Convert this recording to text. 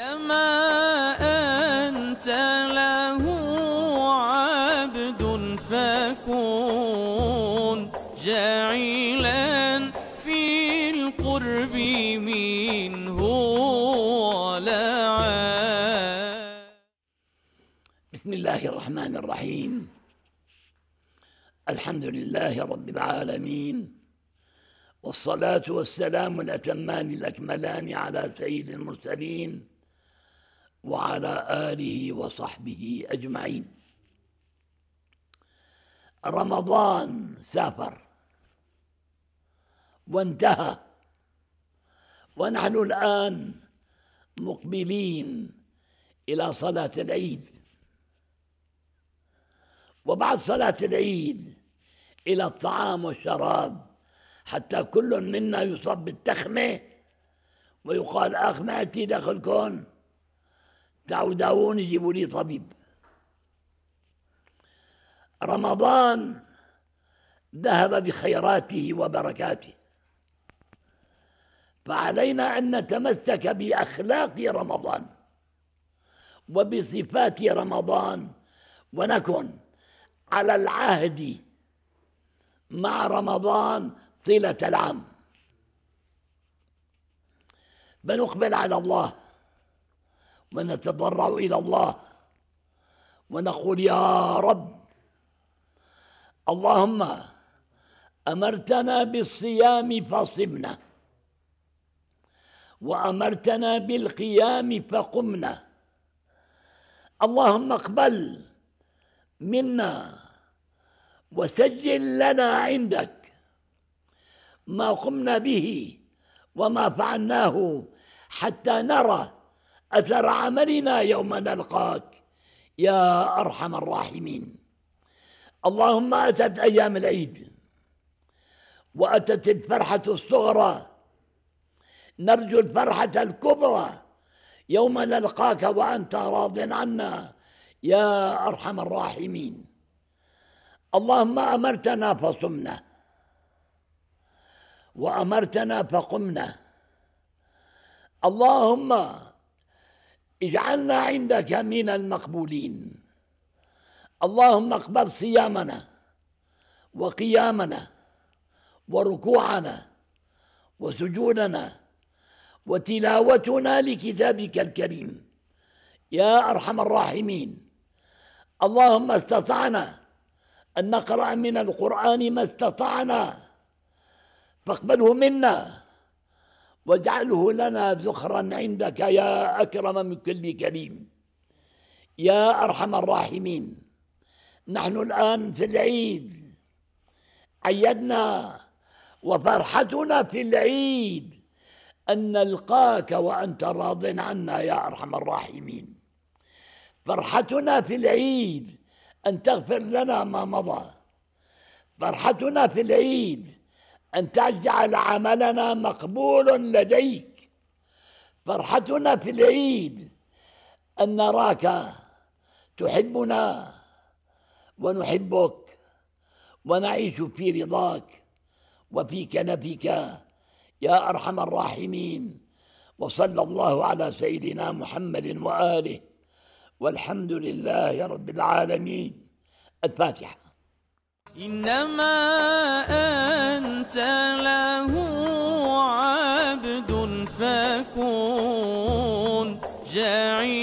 إنما أنت له عبد فكون جاعلا في القرب منه ولا بسم الله الرحمن الرحيم. الحمد لله رب العالمين. والصلاة والسلام الأتمان الأكملان على سيد المرسلين وعلى آله وصحبه أجمعين. رمضان سافر. وانتهى. ونحن الآن مقبلين إلى صلاة العيد. وبعد صلاة العيد إلى الطعام والشراب حتى كل منا يصاب بالتخمة ويقال أخ ما أتي دخلكم دعوا داوون يجيبوا لي طبيب. رمضان ذهب بخيراته وبركاته. فعلينا أن نتمسك بأخلاق رمضان وبصفات رمضان ونكن على العهد مع رمضان طيلة العام. بنقبل على الله ونتضرع إلى الله. ونقول يا رب اللهم أمرتنا بالصيام فصمنا وأمرتنا بالقيام فقمنا. اللهم اقبل منا وسجل لنا عندك ما قمنا به وما فعلناه حتى نرى أثر عملنا يوم نلقاك. يا أرحم الراحمين. اللهم أتت أيام العيد وأتت الفرحة الصغرى. نرجو الفرحة الكبرى. يوم نلقاك وأنت راض عنا يا أرحم الراحمين. اللهم أمرتنا فصمنا وأمرتنا فقمنا. اللهم اجعلنا عندك من المقبولين. اللهم اقبل صيامنا وقيامنا وركوعنا وسجودنا وتلاوتنا لكتابك الكريم. يا أرحم الراحمين. اللهم استطعنا أن نقرأ من القرآن ما استطعنا. فاقبله منا. واجعله لنا ذخرا عندك يا أكرم من كل كريم. يا أرحم الراحمين. نحن الآن في العيد. عيدنا وفرحتنا في العيد. أن نلقاك وأنت راض عنا يا أرحم الراحمين. فرحتنا في العيد. أن تغفر لنا ما مضى. فرحتنا في العيد. أن تجعل عملنا مقبول لديك. فرحتنا في العيد أن نراك تحبنا ونحبك ونعيش في رضاك وفي كنفك يا أرحم الراحمين. وصلى الله على سيدنا محمد وآله والحمد لله رب العالمين. الفاتحة. إنما أنت فكون